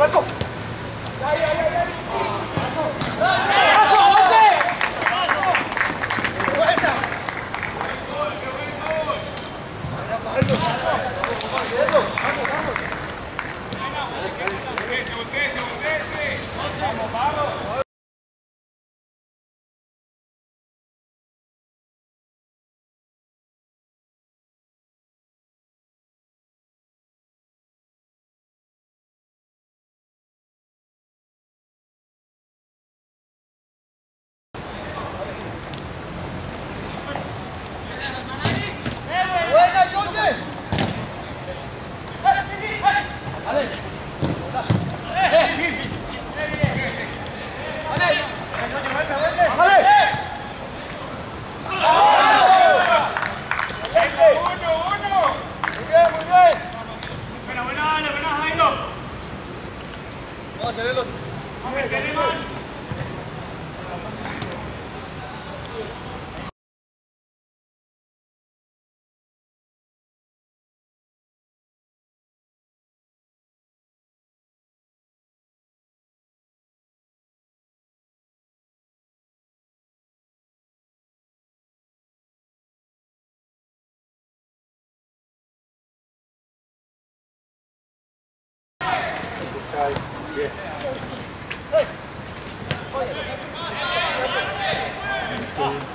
来，走。哎，对。哎。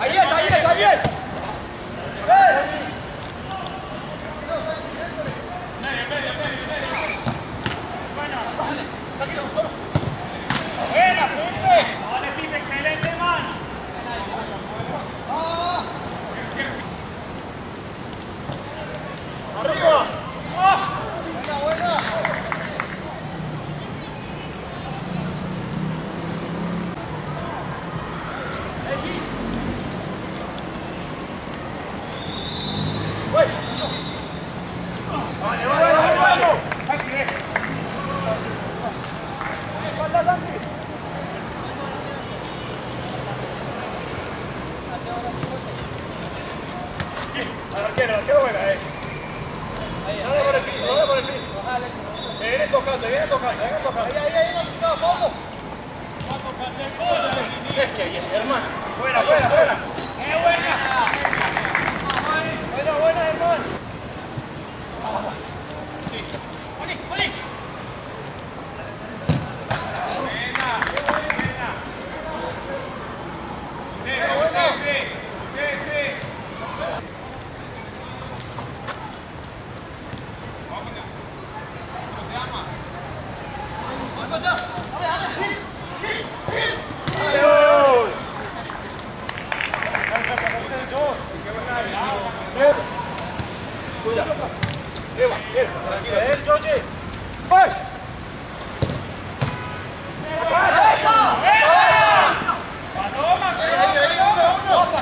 Ahí es, ahí es, ahí es. qué buena, eh. Dale por el piso, dale por el piso. Te viene tocando, te viene tocando, te viene tocando. Ahí, ahí, ahí, no, no, fondo. Es que, es hermano. Fuera, fuera, fuera. ¡Qué buena! Buena, buena, hermano.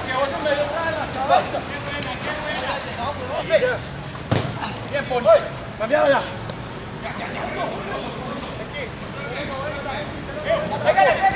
Que vos me lo traes la cabeza. Bien, Pony. Voy. Ya. Pégale, pégale. Corre,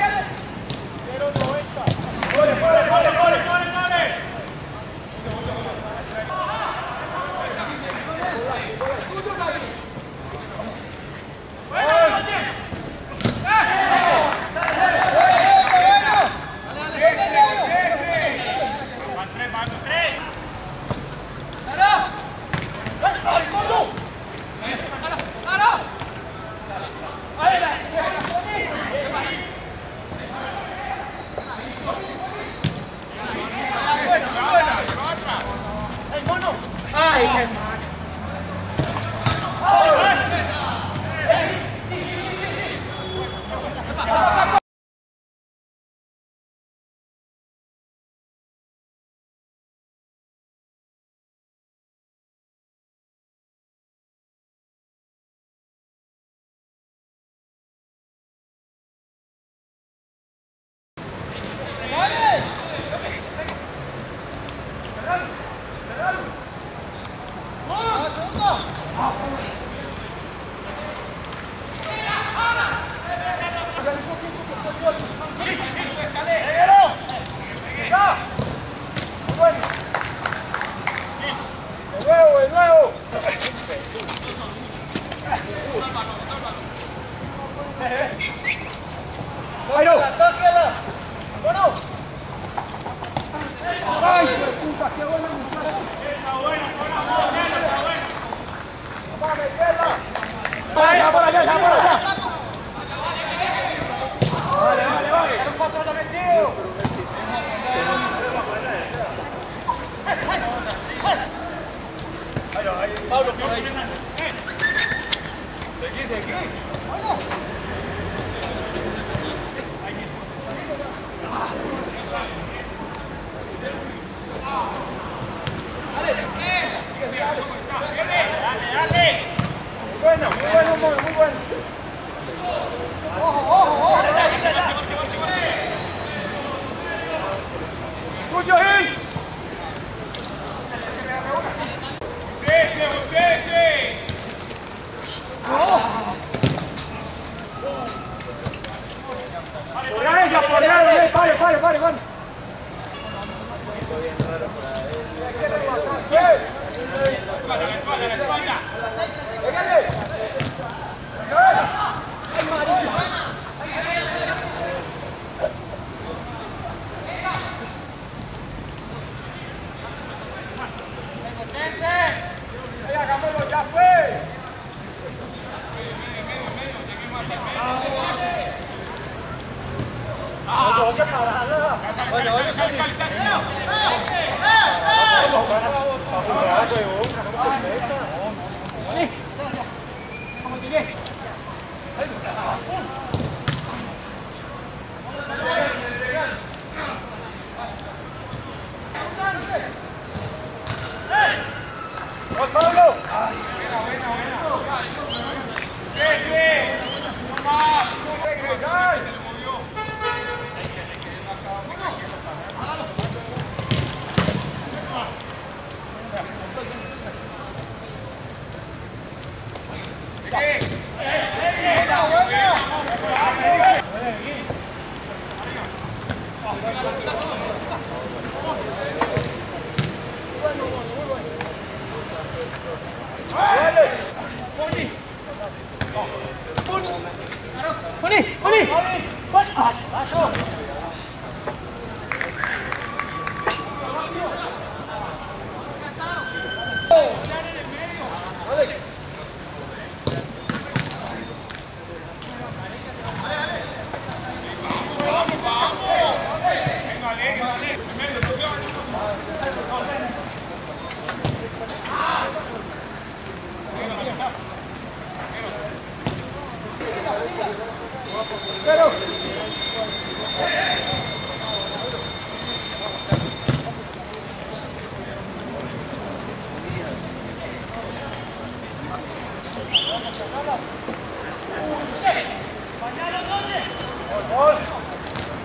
nuevo, de nuevo. ¡Vaya! ¡Tóquela! ¡Bueno! ¡Ay, hijo de puta! ¡Qué buena! ¡Vamos a meterla! ¡Ya por allá, por allá! ¡Vale, vale, vale! ¡Ya un patrón metido! Ahí va, ahí. Pablo, por ahí. Seguí, seguí. Muy bueno, muy bueno, muy, muy bueno. ¡Tuyo, Gil! ¡Usted, usted! ¡Por ella, por ella! ¡Eh, pare, pare, pare, pare! ¡Espalda, la espalda, la espalda! Thanks. ¡Dale! Oli, Oli. Venga,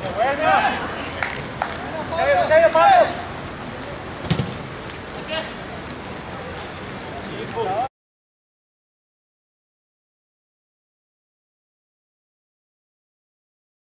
¡Qué buena! ¡Serio,